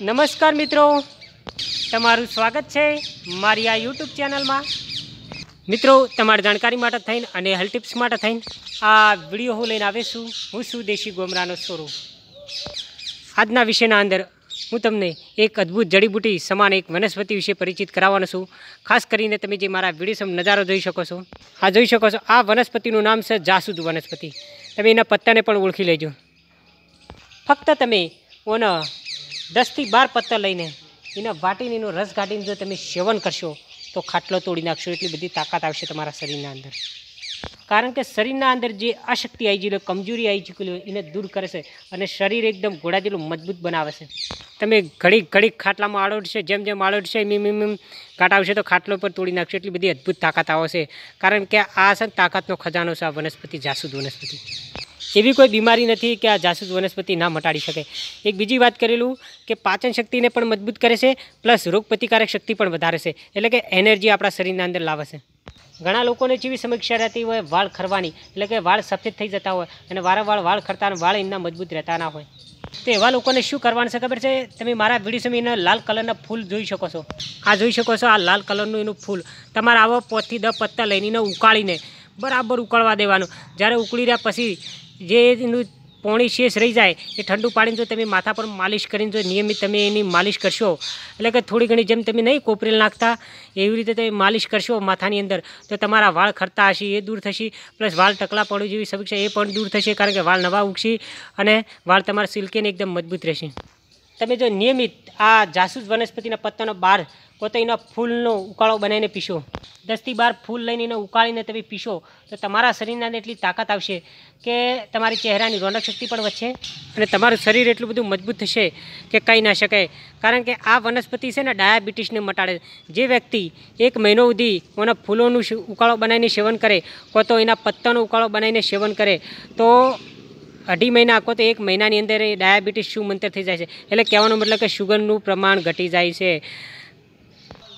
નમસ્કાર મિત્રો. તમારું સ્વાગત છે મારી આ યુટ્યુબ ચેનલમાં. મિત્રો, તમારી જાણકારી માટે થઈને અને હેલ્થ ટિપ્સ માટે થઈને આ વીડિયો હું લઈને આવીશું હું છું દેશી ગોમરાનો છોરો આજના વિષયના અંદર હું તમને એક અદ્ભુત જડીબુટી સમાન એક વનસ્પતિ વિશે પરિચિત કરાવવાનો છું. ખાસ કરીને તમે જે મારા વીડિયો નજારો જોઈ શકો છો. આ જોઈ શકો છો. આ વનસ્પતિનું નામ છે જાસૂદ વનસ્પતિ. તમે એના પત્તાને પણ ઓળખી લેજો. ફક્ત તમે ઓના દસથી બાર પત્તા લઈને એના વાટીને એનો રસ કાઢીને જો તમે સેવન કરશો, તો ખાટલો તોડી નાખશો, એટલી બધી તાકાત આવશે તમારા શરીરના અંદર. કારણ કે શરીરના અંદર જે અશક્તિ આવી ગયેલી કમજોરી આવી ચૂકેલી હોય, એને દૂર કરે છે અને શરીર એકદમ ઘોડા જેટલું મજબૂત બનાવે છે. તમે ઘડીક ઘડીક ખાટલામાં આળોડશે જેમ જેમ આળોડશે એમ એમ એમ એમ કાંટ આવશે, તો ખાટલો પર તોડી નાખશો, એટલી બધી અદ્ભુત તાકાત આવશે કારણ કે આ છે તાકાતનો ખજાનો છે આ વનસ્પતિ, જાસૂદ વનસ્પતિ. એવી કોઈ બીમારી નથી કે આ જાસૂદ વનસ્પતિ ના મટાડી શકે. એક બીજી વાત કરેલું કે પાચન શક્તિને પણ મજબૂત કરે છે, પ્લસ રોગ પ્રતિકારક શક્તિ પણ વધારે છે. એટલે કે એનર્જી આપણા શરીરના અંદર લાવે છે. ઘણા લોકોને જેવી સમસ્યા રહેતી હોય, વાળ ખરવાની, એટલે કે વાળ સફેદ થઈ જતા હોય અને વારંવાર વાળ ખરતા વાળ એમના મજબૂત રહેતા ના હોય. તો એવા લોકોને શું કરવાનું છે ખબર છે? તમે મારા વીડિયો સમયના લાલ કલરના ફૂલ જોઈ શકો છો. આ જોઈ શકો છો આ લાલ કલરનું એનું ફૂલ. તમારે આવો પોતથી દસ પત્તા લઈને ઉકાળીને બરાબર ઉકાળવા દેવાનું. જ્યારે ઉકળી રહ્યા પછી જે એનું પોણી શેષ રહી જાય એ ઠંડુ પાણીને જો તમે માથા પર માલિશ કરીને જો નિયમિત તમે એની માલિશ કરશો, એટલે કે થોડી ઘણી જેમ તમે નહીં કોપરેલ નાખતા, એવી રીતે તમે માલિશ કરશો માથાની અંદર, તો તમારા વાળ ખરતા હશે, એ દૂર થશે, પ્લસ વાળ ટકલા પડવું જેવી સમીક્ષા એ પણ દૂર થશે, કારણ કે વાળ નવા ઉગશે અને વાળ તમારા સિલ્કીને એકદમ મજબૂત રહેશે. તમે જો નિયમિત આ જાસૂસ વનસ્પતિના પત્તાનો બાર કો એના ફૂલનો ઉકાળો બનાવીને પીશો. દસથી બાર ફૂલ લઈને એને ઉકાળીને તમે પીશો તો તમારા શરીરના એટલી તાકાત આવશે કે તમારી ચહેરાની રોનક શક્તિ પણ વધશે અને તમારું શરીર એટલું બધું મજબૂત થશે કે કહી ના શકાય. કારણ કે આ વનસ્પતિ છે ને ડાયાબિટીસને મટાડે. જે વ્યક્તિ એક મહિનો સુધી એના ફૂલોનું ઉકાળો બનાવીને સેવન કરે કોતો એના પત્તાનો ઉકાળો બનાવીને સેવન કરે, તો અઢી મહિના આખો તો એક મહિનાની અંદર ડાયાબિટીસ શું મંતર થઈ જાય છે. એટલે કહેવાનો મતલબ કે શુગરનું પ્રમાણ ઘટી જાય છે.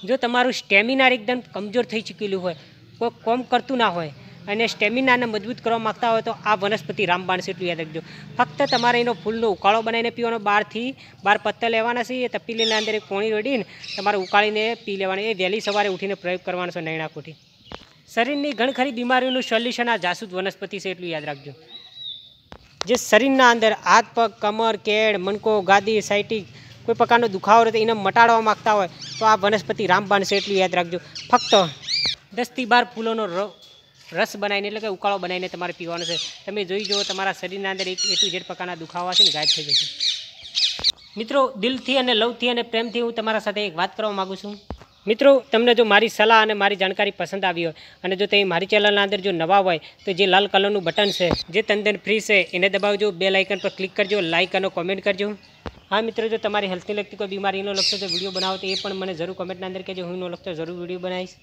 જો તમારું સ્ટેમિના એકદમ કમજોર થઈ ચૂકેલું હોય, કોઈ કોમ કરતું ના હોય અને સ્ટેમિનાને મજબૂત કરવા માગતા હોય તો આ વનસ્પતિ રામબાણ એટલું યાદ રાખજો. ફક્ત તમારે એનો ફૂલનો ઉકાળો બનાવીને પીવાનો બારથી બાર પત્તા લેવાના છે, એ તપીલીના અંદર એક પોણી રેડીને તમારે ઉકાળીને પી લેવાની. એ વહેલી સવારે ઉઠીને પ્રયોગ કરવાનો છે નૈણા કોઠી. શરીરની ઘણી ખરી બીમારીઓનું સોલ્યુશન આ જાસૂદ વનસ્પતિ છે એટલું યાદ રાખજો. જે શરીરના અંદર હાથ પગ કમર કેળ મણકો, ગાદી સાઇટિક કોઈ પ્રકારનો દુખાવો રહે એને મટાડવા માગતા હોય, તો આ વનસ્પતિ રામબાણ છે એટલું યાદ રાખજો. ફક્ત દસથી બાર ફૂલોનો રસ બનાવીને એટલે કે ઉકાળો બનાવીને તમારે પીવાનો છે. તમે જોઈ જુઓ તમારા શરીરના અંદર એક એ ટુ ઝેડ પ્રકારના દુખાવા છે ને ગાયબ થઈ જશે. મિત્રો, દિલથી અને લવથી અને પ્રેમથી હું તમારા સાથે એક વાત કરવા માગું છું. મિત્રો, તમને જો મારી સલાહ અને મારી જાણકારી પસંદ આવી હોય અને જો તમે મારી ચેનલના અંદર જો નવા હોય, તો જે લાલ કલરનું બટન છે, જે તંદન ફ્રી છે, એને દબાવજો બે લાઇકન પર ક્લિક કરજો લાઇક અને કોમેન્ટ કરજો. હા મિત્રો, જો તમારી હેલ્થને લગતી કોઈ બીમારીનો લગતો જો વીડિયો બનાવો તો એ પણ મને જરૂર કોમેન્ટના અંદર કહેજો, હું એનો લગતો જરૂર વીડિયો બનાવીશ.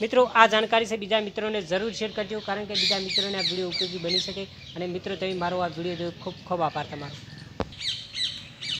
મિત્રો, આ જાણકારી છે, બીજા મિત્રોને જરૂર શેર કરજો, કારણ કે બીજા મિત્રોને આ વીડિયો ઉપયોગી બની શકે. અને મિત્રો, તમે મારો આ વીડિયો જોયો, ખૂબ ખૂબ આભાર તમારો.